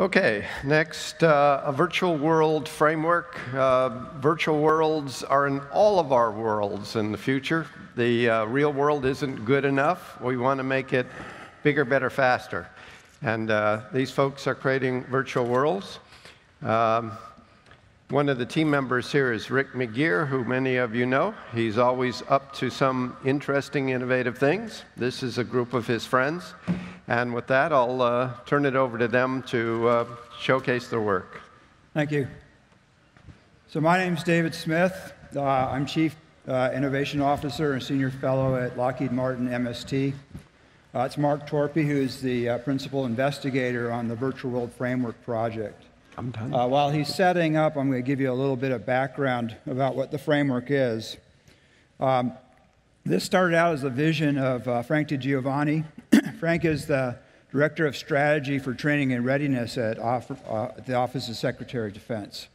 Okay, next, uh, a virtual world framework. Uh, virtual worlds are in all of our worlds in the future. The uh, real world isn't good enough. We want to make it bigger, better, faster. And uh, these folks are creating virtual worlds. Um, one of the team members here is Rick McGeer, who many of you know. He's always up to some interesting, innovative things. This is a group of his friends. And with that, I'll uh, turn it over to them to uh, showcase their work. Thank you. So my name is David Smith. Uh, I'm Chief uh, Innovation Officer and Senior Fellow at Lockheed Martin MST. Uh, it's Mark Torpy, who's the uh, Principal Investigator on the Virtual World Framework Project. I'm done. while he's setting up, I'm going to give you a little bit of background about what the framework is. Um, this started out as a vision of uh, Frank DiGiovanni. Frank is the Director of Strategy for Training and Readiness at, off, uh, the Office of Secretary of Defense.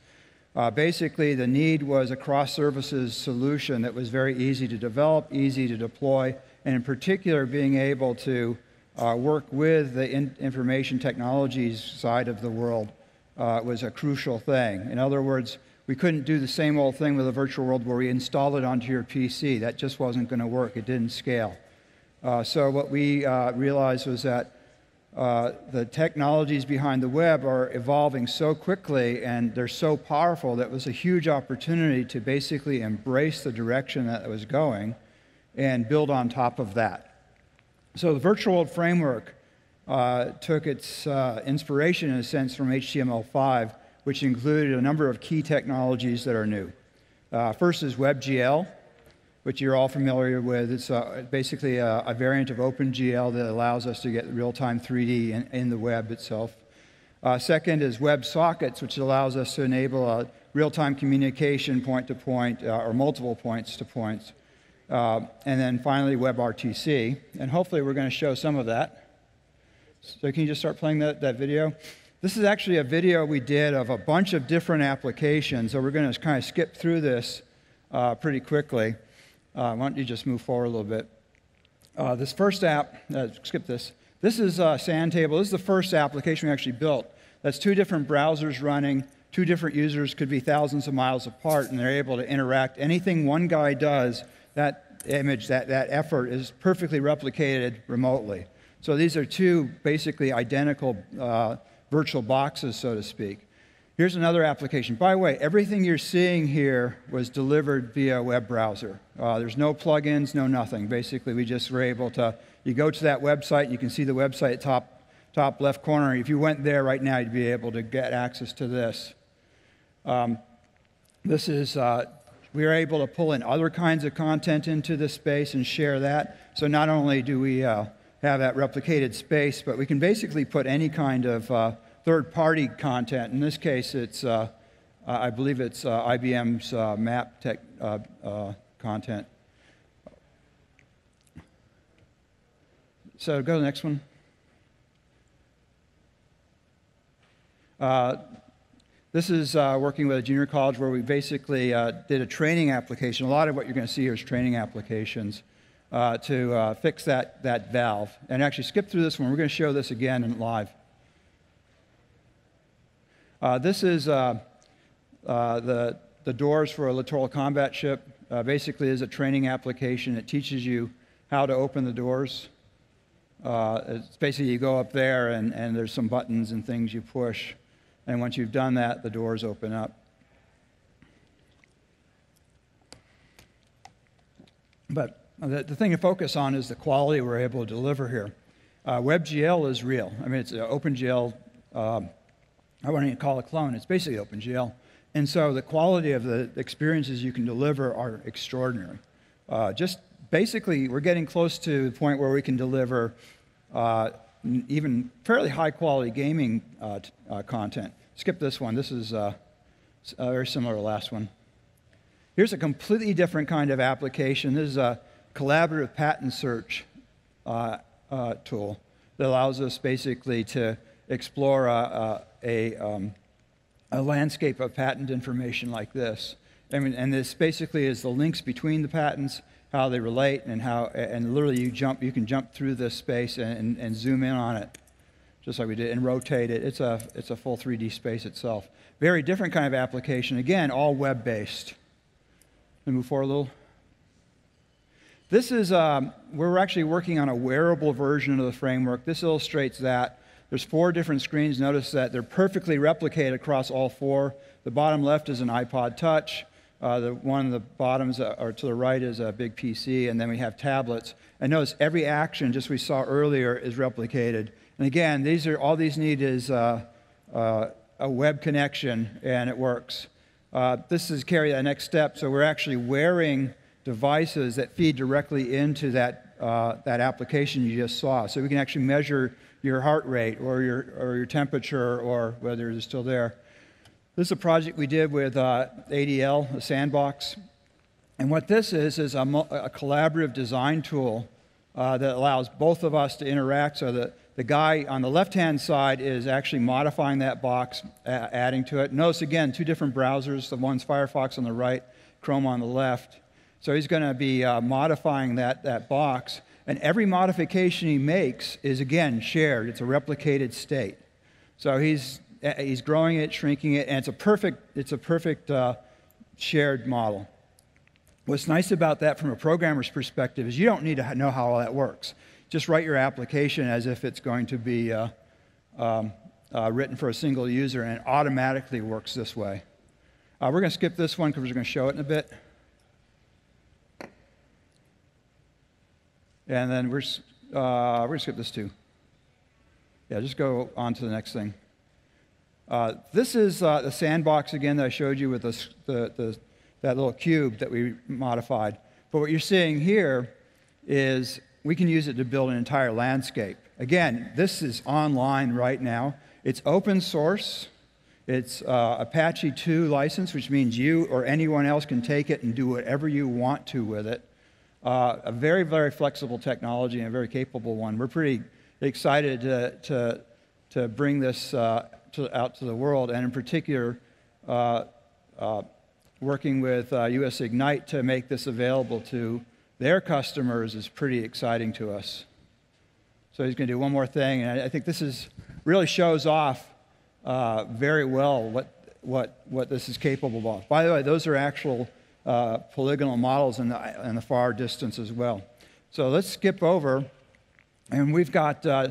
Uh, basically, the need was a cross services solution that was very easy to develop, easy to deploy, and in particular, being able to uh, work with the in information technologies side of the world uh, was a crucial thing. In other words, we couldn't do the same old thing with a virtual world where we install it onto your PC. That just wasn't going to work. It didn't scale. Uh, so what we uh, realized was that uh, the technologies behind the web are evolving so quickly and they're so powerful that was a huge opportunity to basically embrace the direction that it was going and build on top of that. So the virtual world framework uh, took its uh, inspiration, in a sense, from HTML5 which included a number of key technologies that are new. Uh, first is WebGL, which you're all familiar with. It's uh, basically a, a, variant of OpenGL that allows us to get real-time 3D in, in, the web itself. Uh, second is WebSockets, which allows us to enable a real-time communication point-to-point -point, uh, or multiple points-to-points. Uh, and then finally, WebRTC. And hopefully we're going to show some of that. So can you just start playing that, that video? This is actually a video we did of a bunch of different applications, so we're going to kind of skip through this uh, pretty quickly. Uh, why don't you just move forward a little bit? Uh, this first app, uh, skip this. This is uh, Sandtable. This is the first application we actually built. That's two different browsers running. Two different users could be thousands of miles apart, and they're able to interact. Anything one guy does, that image, that, that effort is perfectly replicated remotely. So these are two basically identical uh, virtual boxes, so to speak. Here's another application. By the way, everything you're seeing here was delivered via web browser. Uh, there's no plugins, no nothing. Basically, we just were able to, you go to that website, you can see the website top, top left corner. If you went there right now, you'd be able to get access to this. Um, this is, uh, we are able to pull in other kinds of content into this space and share that. So not only do we uh, have that replicated space, but we can basically put any kind of uh, third-party content. In this case, it's, uh, I believe it's uh, IBM's uh, map tech uh, uh, content. So go to the next one. this is working with a junior college where we basically did a training application. A lot of what you're going to see here is training applications. Uh, to uh, fix that, that valve. And actually skip through this one. We're going to show this again in live. Uh, this is uh, uh, the, the doors for a littoral combat ship. Uh, basically is a training application. It teaches you how to open the doors. Uh, it's basically you go up there and, and there's some buttons and things you push. And once you've done that, the doors open up. But the, the thing to focus on is the quality we're able to deliver here. Uh, WebGL is real. I mean, it's OpenGL um, I wouldn't even call it clone, it's basically OpenGL. And so the quality of the experiences you can deliver are extraordinary. Uh, just basically, we're getting close to the point where we can deliver uh, even fairly high quality gaming uh, uh content. Skip this one. This is uh, uh, very similar to the last one. Here's a completely different kind of application. This is a collaborative patent search tool that allows us basically to explore a, a, um, a landscape of patent information like this. I mean, and this basically is the links between the patents, how they relate, and how, and literally you jump, you can jump through this space and, and, and zoom in on it. just like we did, and rotate it. It's a, it's a full 3D space itself. Very different kind of application. Again, all web-based. Let me move forward a little. This is, um, we're actually working on a wearable version of the framework. This illustrates that. There's four different screens. Notice that they're perfectly replicated across all four. The bottom left is an iPod Touch. Uh, the one on the bottoms or to the right is a big PC, and then we have tablets. And notice every action, just we saw earlier, is replicated. And again, these are all these need is uh, uh, a web connection, and it works. Uh, this is carry that next step. So we're actually wearing devices that feed directly into that uh, that application you just saw. So we can actually measure your heart rate or your or your temperature or whether it's still there. This is a project we did with uh, ADL, a sandbox. And what this is, is a, a collaborative design tool uh, that allows both of us to interact so that the guy on the left hand side is actually modifying that box, adding to it. Notice again, two different browsers. The one's Firefox on the right, Chrome on the left. So he's going to be uh, modifying that, that box. And every modification he makes is again shared, it's a replicated state. So he's he's growing it, shrinking it, and it's a perfect, it's a perfect uh, shared model. What's nice about that from a programmer's perspective is you don't need to know how all that works. Just write your application as if it's going to be uh, um, uh, written for a single user, and it automatically works this way. Uh, we're going to skip this one because we're going to show it in a bit. And then we're, uh, we're going to skip this too. Yeah, just go on to the next thing. Uh, this is uh, the sandbox again that I showed you with the, the, the, that little cube that we modified. But what you're seeing here is we can use it to build an entire landscape. Again, this is online right now. It's open source. It's uh, Apache 2 license, which means you or anyone else can take it and do whatever you want to with it. Uh, a very, very flexible technology and a very capable one. We're pretty excited to, to, to bring this uh, to, out to the world, and in particular, uh, uh, working with uh, US Ignite to make this available to their customers is pretty exciting to us. So he's going to do one more thing, and I think this is really shows off uh, very well what, what, what this is capable of. By the way, those are actual uh, polygonal models in the, in the far distance as well. So let's skip over, and we've got uh,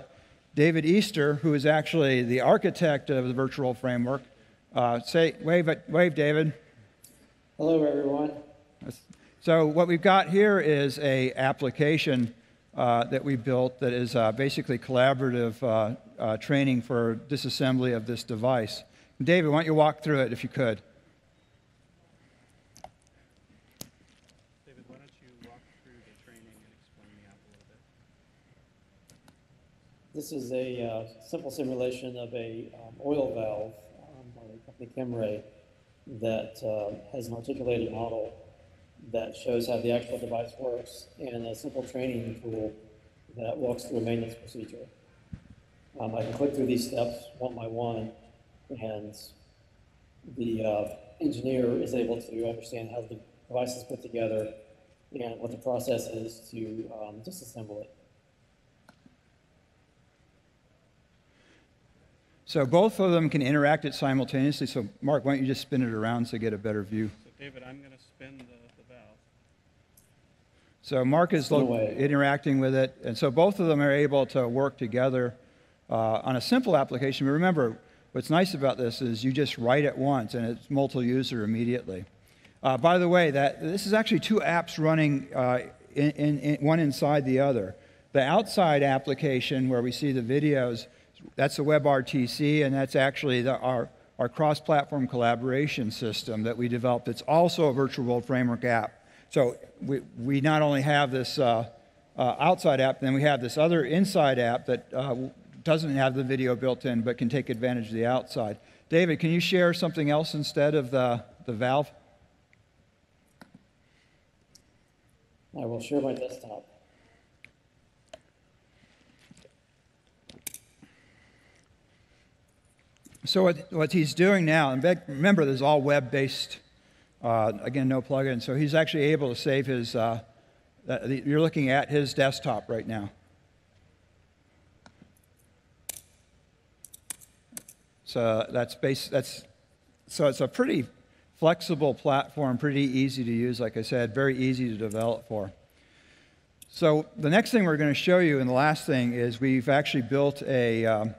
David Easter, who is actually the architect of the virtual framework. Uh, say, wave, wave, David. Hello, everyone. So what we've got here is a application uh, that we built that is uh, basically collaborative uh, uh, training for disassembly of this device. David, why don't you walk through it if you could? This is a uh, simple simulation of a um, oil valve um, by the company Chemray that uh, has an articulated model that shows how the actual device works and a simple training tool that walks through a maintenance procedure. Um, I can click through these steps one by one and the uh, engineer is able to understand how the device is put together and what the process is to um, disassemble it. So both of them can interact it simultaneously. So Mark, why don't you just spin it around to get a better view? So David, I'm going to spin the, the valve. So Mark is interacting with it, and so both of them are able to work together uh, on a simple application. But remember, what's nice about this is you just write it once, and it's multi-user immediately. Uh, by the way, that this is actually two apps running uh, in, in, in, one inside the other. The outside application, where we see the videos, that's the WebRTC, and that's actually the, our, our cross-platform collaboration system that we developed. It's also a Virtual World Framework app. So we, we not only have this uh, uh, outside app, then we have this other inside app that uh, doesn't have the video built in but can take advantage of the outside. David, can you share something else instead of the, the valve? I will share my desktop. So what, what he's doing now, and remember, this is all web-based. Uh, again, no plugin. So he's actually able to save his. Uh, you're looking at his desktop right now. So that's base, that's, so it's a pretty flexible platform, pretty easy to use, like I said, very easy to develop for. So the next thing we're going to show you, and the last thing, is we've actually built a, um,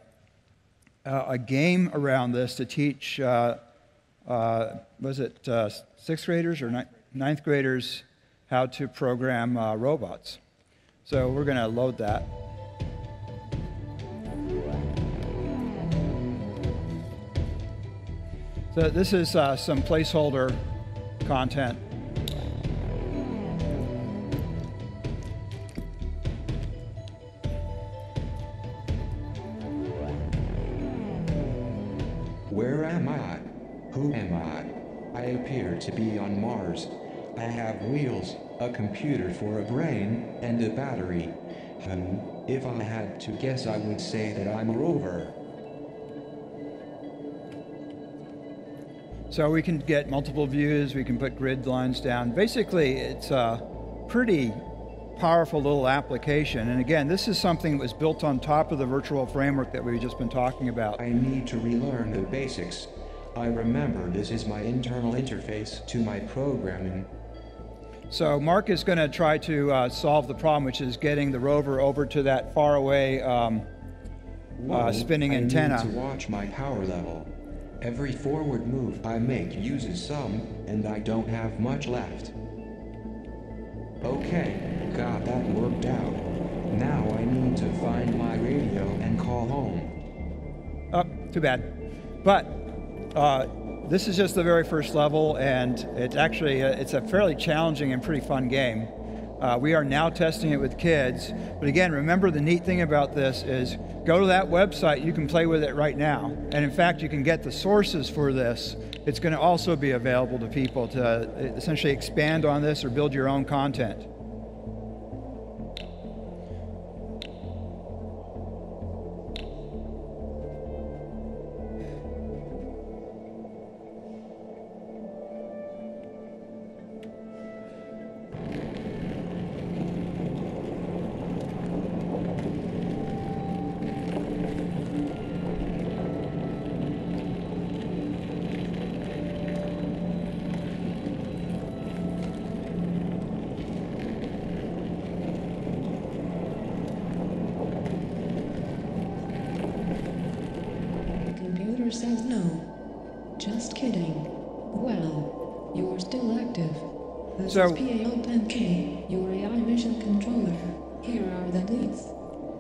a game around this to teach, uh, uh, was it uh, sixth graders or ni- ninth graders how to program uh, robots. So we're going to load that. So this is uh, some placeholder content. Where am I? Who am I? I appear to be on Mars. I have wheels, a computer for a brain, and a battery. Hmm, if I had to guess, I would say that I'm a rover. So we can get multiple views, we can put grid lines down. Basically, it's a pretty powerful little application. And again, this is something that was built on top of the virtual framework that we've just been talking about. I need to relearn the basics. I remember this is my internal interface to my programming. So Mark is going to try to uh, solve the problem, which is getting the rover over to that faraway um, Whoa, spinning I antenna. need to watch my power level. Every forward move I make uses some, and I don't have much left. That worked out. Now I need to find my radio and call home. Oh, too bad. But uh, this is just the very first level, and it's actually a, it's a fairly challenging and pretty fun game. Uh, we are now testing it with kids, but again, remember the neat thing about this is go to that website. You can play with it right now, and in fact, you can get the sources for this. It's going to also be available to people to essentially expand on this or build your own content. So- PA-10K, your AI mission controller. Here are the leads.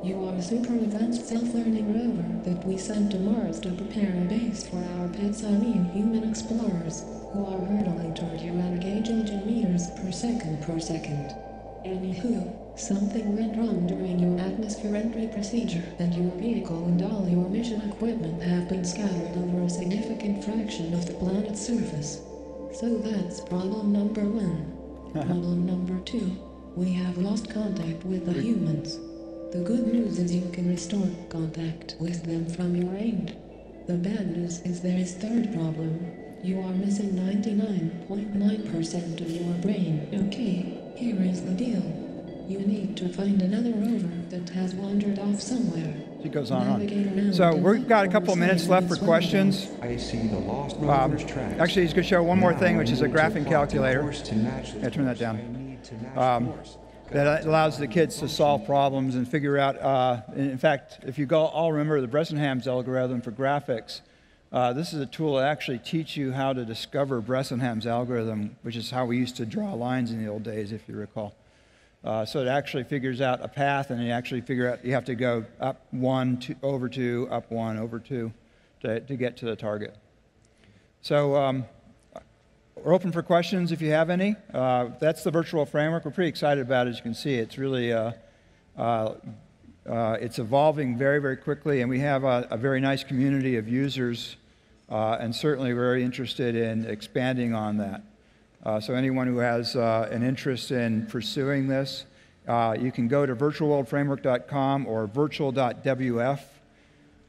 You are a super advanced self-learning rover that we sent to Mars to prepare a base for our pets I mean human explorers, who are hurtling toward you at a gauge engine meters per second per second. Anywho, something went wrong during your atmosphere entry procedure, and your vehicle and all your mission equipment have been scattered over a significant fraction of the planet's surface. So that's problem number one. Problem number two, we have lost contact with the humans. The good news is you can restore contact with them from your end. The bad news is there is third problem. You are missing 99.9% of your brain. Okay, here is the deal. You need to find another rover that has wandered off somewhere. It goes on on. So we've got a couple minutes left for questions. I see the lost Um, actually, he's going to show one more thing, which is a graphing calculator. Yeah, turn that down. Um, that allows the kids to solve problems and figure out. Uh, in fact, if you go, all remember the Bresenham's algorithm for graphics, uh, this is a tool that actually teach you how to discover Bresenham's algorithm, which is how we used to draw lines in the old days, if you recall. Uh, so it actually figures out a path, and you actually figure out you have to go up one, two, over two, up one, over two, to, to get to the target. So um, we're open for questions if you have any. Uh, that's the virtual framework. We're pretty excited about it, as you can see. It's really uh, uh, uh, it's evolving very, very quickly, and we have a, a very nice community of users, uh, and certainly very interested in expanding on that. Uh, so anyone who has uh, an interest in pursuing this, uh, you can go to virtualworldframework.com or virtual.wf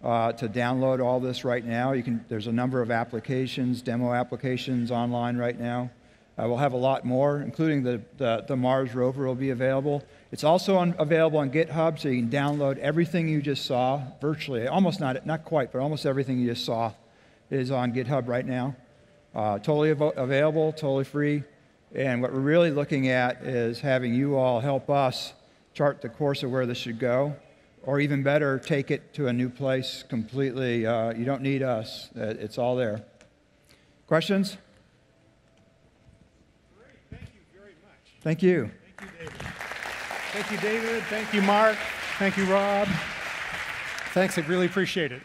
to download all this right now. You can, there's a number of applications, demo applications online right now. Uh, we'll have a lot more, including the, the, the Mars rover will be available. It's also on, available on GitHub, so you can download everything you just saw, virtually, almost not, not quite, but almost everything you just saw is on GitHub right now. Uh, totally avo- available, totally free. And what we're really looking at is having you all help us chart the course of where this should go, or even better, take it to a new place completely. Uh, you don't need us, Uh, it's all there. Questions? Thank you very much. Thank you. Thank you, David. Thank you, David. Thank you, Mark. Thank you, Rob. Thanks, I really appreciate it.